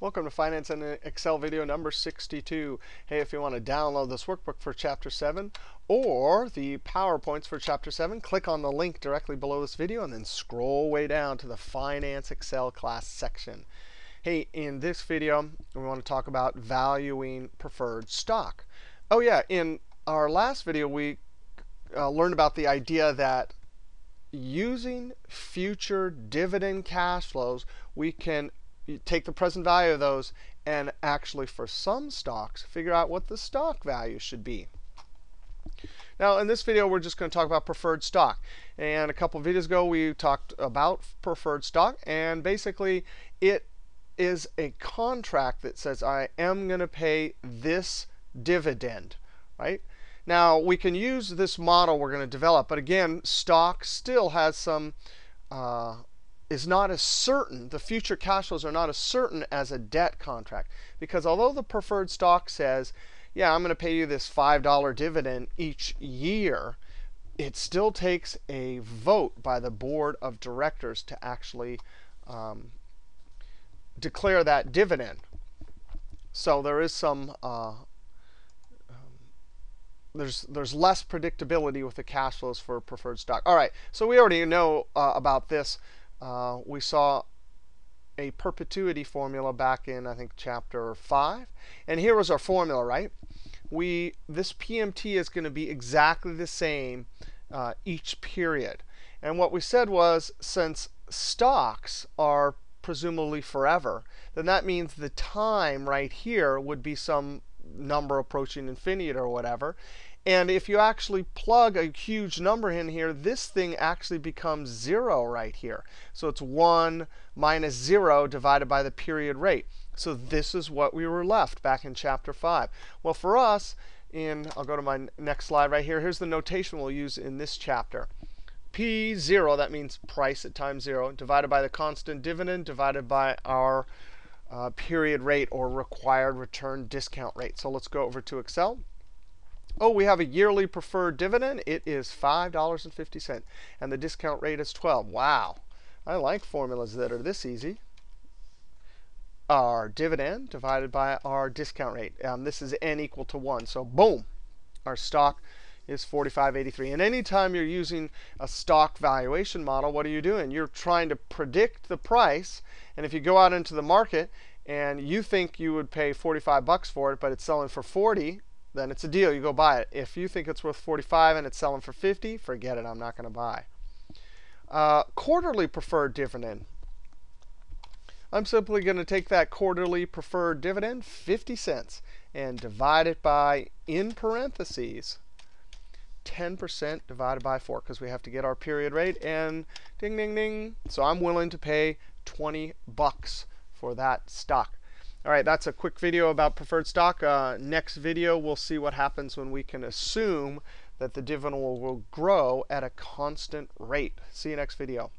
Welcome to Finance and Excel video number 62. Hey, if you want to download this workbook for Chapter 7 or the PowerPoints for Chapter 7, click on the link directly below this video and then scroll way down to the Finance Excel class section. Hey, in this video, we want to talk about valuing preferred stock. Oh yeah, in our last video, we uh, learned about the idea that using future dividend cash flows, we can you take the present value of those and actually, for some stocks, figure out what the stock value should be. Now, in this video, we're just going to talk about preferred stock. And a couple of videos ago, we talked about preferred stock. And basically, it is a contract that says I am going to pay this dividend, right? Now, we can use this model we're going to develop. But again, stock still has some uh, is not as certain, the future cash flows are not as certain as a debt contract. Because although the preferred stock says, yeah, I'm going to pay you this $5 dividend each year, it still takes a vote by the board of directors to actually um, declare that dividend. So there is some uh, um, there's there's less predictability with the cash flows for preferred stock. All right, so we already know uh, about this uh, we saw a perpetuity formula back in, I think, chapter 5. And here was our formula, right? We This PMT is going to be exactly the same uh, each period. And what we said was, since stocks are presumably forever, then that means the time right here would be some number approaching infinity or whatever. And if you actually plug a huge number in here, this thing actually becomes 0 right here. So it's 1 minus 0 divided by the period rate. So this is what we were left back in chapter 5. Well, for us, in I'll go to my next slide right here. Here's the notation we'll use in this chapter. P0, that means price at time 0, divided by the constant dividend, divided by our uh, period rate or required return discount rate. So let's go over to Excel. Oh, we have a yearly preferred dividend. It is $5.50. And the discount rate is 12. Wow. I like formulas that are this easy. Our dividend divided by our discount rate. Um, this is n equal to 1. So boom, our stock is 45.83. And anytime you're using a stock valuation model, what are you doing? You're trying to predict the price. And if you go out into the market and you think you would pay 45 bucks for it, but it's selling for 40, then it's a deal. You go buy it. If you think it's worth 45 and it's selling for 50, forget it. I'm not going to buy. Uh, quarterly preferred dividend. I'm simply going to take that quarterly preferred dividend, 50 cents, and divide it by, in parentheses, 10% divided by 4, because we have to get our period rate. And ding, ding, ding. So I'm willing to pay 20 bucks for that stock. All right, that's a quick video about preferred stock. Uh, next video, we'll see what happens when we can assume that the dividend will, will grow at a constant rate. See you next video.